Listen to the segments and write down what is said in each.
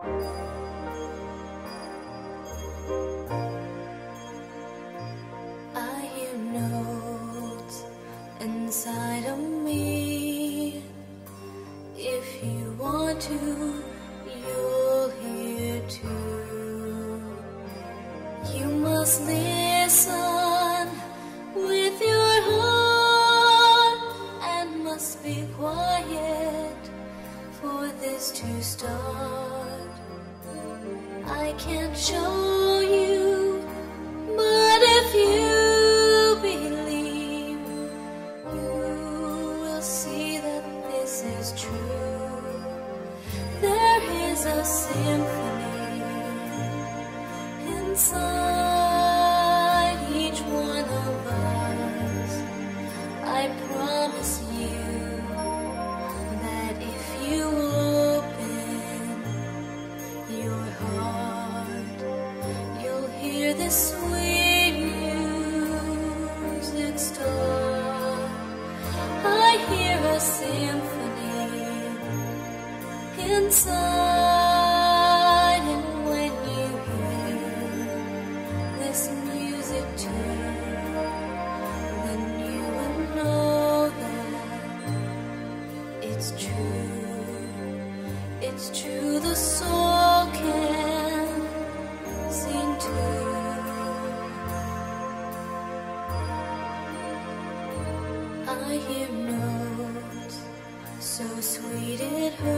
I hear notes inside of me. If you want to, you'll hear too. You must listen with your heart and must be quiet for this to start. Can't show you, but if you believe, you will see that this is true. There is a symphony inside inside, and when you hear this music then you will know that it's true. It's true, the soul can sing too. I hear notes so sweet it hurts.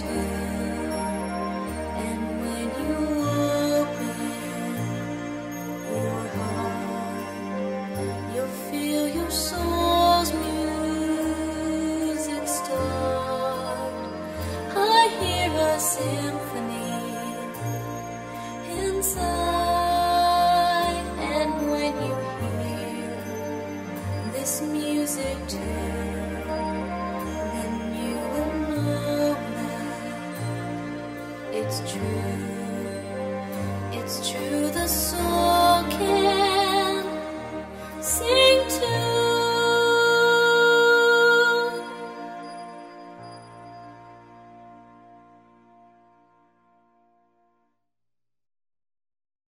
And when you open your heart, you'll it's true. It's true, the soul